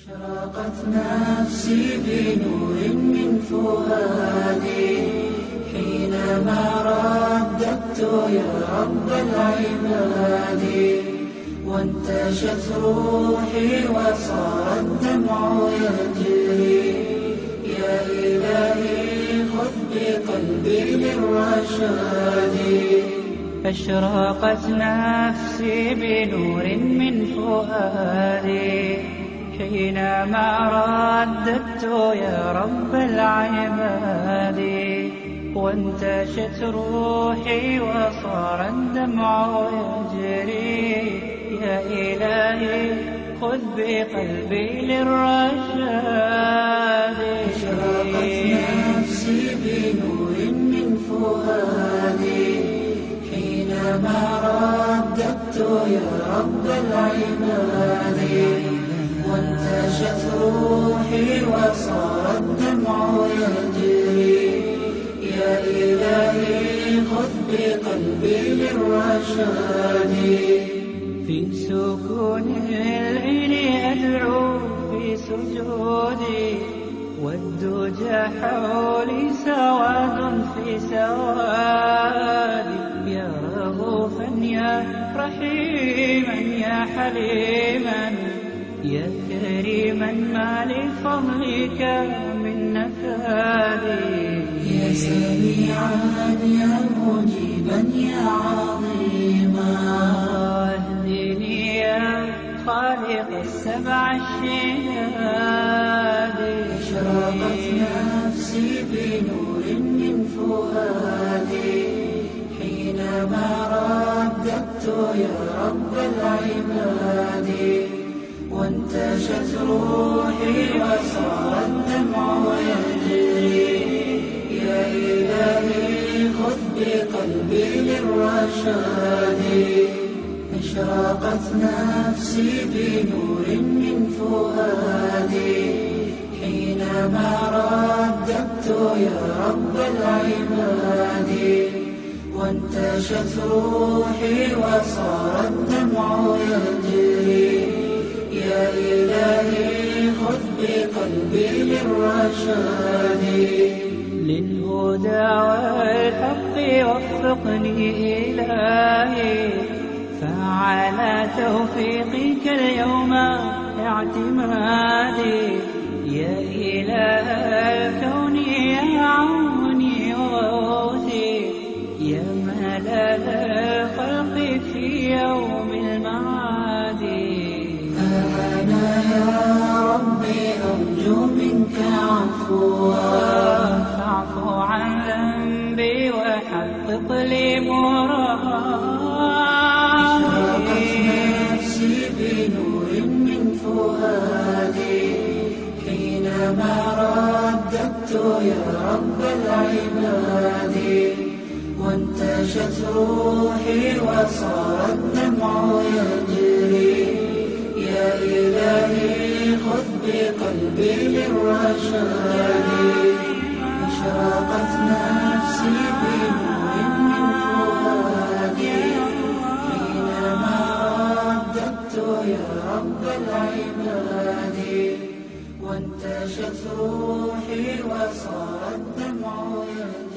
أشرقت نفسي بنور من فؤادي. حينما رددت يا رب العباد وانتشت روحي وصار الدمع يجري. يا إلهي خذ بقلبي للرشاد. أشرقت نفسي بنور من فؤادي. حينما رددت يا رب العباد وانتشت روحي وصار الدمع يجري. يا إلهي خذ بقلبي للرشاد. أشرقت نفسي بنور من فؤادي. حينما رددت يا رب العباد وانتشت روحي وصار الدمع يجري يا إلهي خذ بقلبي للرشاد. في سكون الليل أدعو في سجودي والدجى حولي سواد في سوادي يا رغوفا يا رحيما يا حليما. يا كريما ما لفضلك من نفادي يا سميعا يا مجيبا يا عظيما. أهدني يا خالق السبع الشهاد. أشرقت نفسي بنور من فؤادي حينما رددت يا رب العباد. وانتشت روحي وصار الدمع يجري يا إلهي خذ بقلبي للرشاد. أشرقت نفسي بنور من فؤادي حينما رددت يا رب العباد. وانتشت روحي وصار الدمع يجري للرشاد للهدى والحق وفقني إلهي. فعلى توفيقك اليوم اعتمادي. يا إله الكون يا عوني وغوثي يا ملل الخلق في يوم المعاد أنا يا عفوا فاعف عن ذنبي وحقق لي مرادي نفسي بنور من فؤادي حينما رددت يا رب العباد وانتشت روحي وصار الدمع يجري يا إلهي خذ بقلبي للرشاد أشرقت نفسي بنور من فؤادي. حينما رددت يا رب العباد. وانتشت روحي وصار الدمع يجري